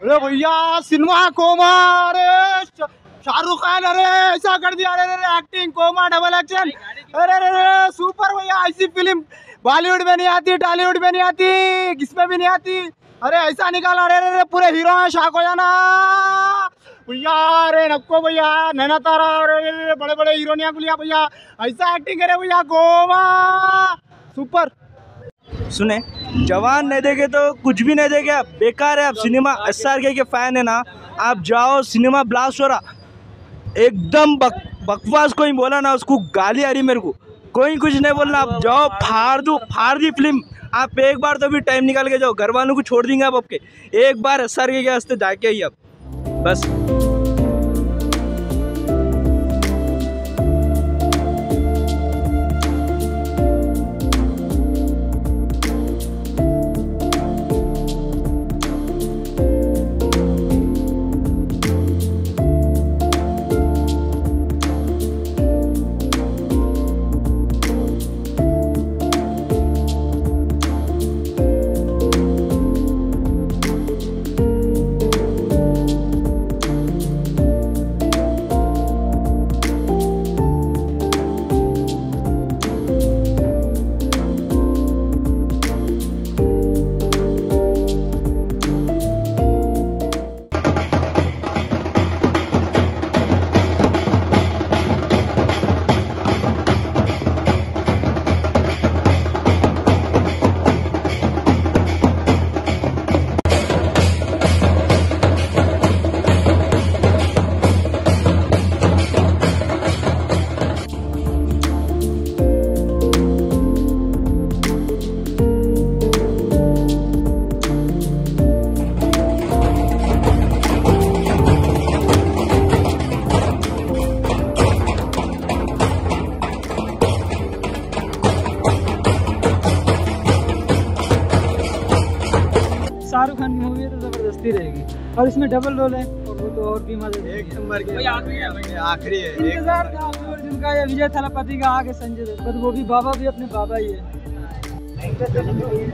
अरे भैया cinema coma अरे शाहरुख खान अरे ऐसा कर दिया। अरे अरे एक्टिंग कोमा डबल एक्शन अरे अरे अरे सुपर भैया ऐसी फ़िल्म बॉलीवुड में नहीं आती टॉलीवुड में नहीं आती किसमें भी नहीं आती। अरे ऐसा निकाला। अरे अरे पूरे हीरो हैं शाक हो जाना भैया अरे नक्को भैया नैना तारा अरे, बड़े बड़े हीरोनिया को लिया भैया। ऐसा एक्टिंग करे भैया कोमा सुपर सुने। जवान नहीं देखे तो कुछ भी नहीं देखे। आप बेकार है आप cinema S R K fan है ना। आप जाओ सिनेमा ब्लास्ट हो रहा। एकदम बक, बकवास कोई बोला ना उसको गाली आ रही मेरे को। कोई कुछ नहीं बोलना आप जाओ फाड़ दो फाड़ दी फ़िल्म। आप एक बार तो भी टाइम निकाल के जाओ घर वालों को छोड़ देंगे आप आपके एक बार एस आर के वास्ते जाके ही आप। बस। शाहरुख खान की मूवी है तो ज़बरदस्ती रहेगी। और इसमें डबल रोल है और वो तो और भी मज़ा एक नंबर के आखिरी है इंतज़ार था अल्लू अर्जुन का या विजय थलापति का आगे संजय दत्त। पर वो भी बाबा भी अपने बाबा ही है।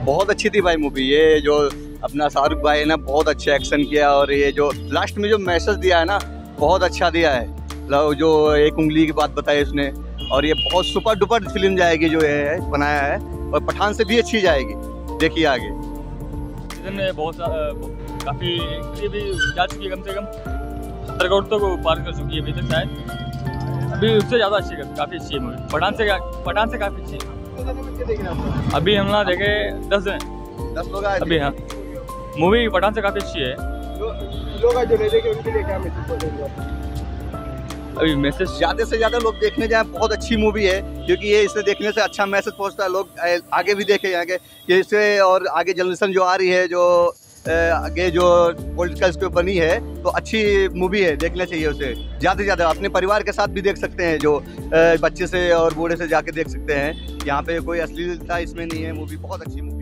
बहुत अच्छी थी भाई मूवी ये जो अपना शाहरुख भाई है ना बहुत अच्छा एक्शन किया और ये जो लास्ट में जो मैसेज दिया है ना बहुत अच्छा दिया है। मतलब जो एक उंगली की बात बताई उसने और ये बहुत सुपर डुपर फ़िल्म जाएगी जो ये है बनाया है और पठान से भी अच्छी जाएगी। देखिए आगे। सीज़न में बहुत काफ़ी ये भी जा चुकी है कम से कम सत्तर करोड़ तो पार कर चुकी है अभी तक शायद। अभी उससे ज़्यादा अच्छी काफ़ी अच्छी है मूवी। पठान से पठान से काफ़ी अच्छी है। अभी हम ना देखे दस दिन दस लोग आए अभी हाँ। मूवी पठान से काफ़ी अच्छी है। लोग जो नहीं देखे उनके लिए क्या मैसेज अभी मैसेज ज़्यादा से ज़्यादा लोग देखने जाए, बहुत अच्छी मूवी है, क्योंकि ये इसे देखने से अच्छा मैसेज पहुँचता है, लोग आगे भी देखे जाएँगे, कि इससे और आगे जनरेशन जो आ रही है, जो आगे जो पॉलिटिकल के बनी है तो अच्छी मूवी है, देखना चाहिए उसे, ज़्यादा से ज़्यादा, अपने परिवार के साथ भी देख सकते हैं, जो बच्चे से और बूढ़े से जाके देख सकते हैं, यहाँ पे कोई अश्लीलता इसमें नहीं है मूवी बहुत अच्छी मूवी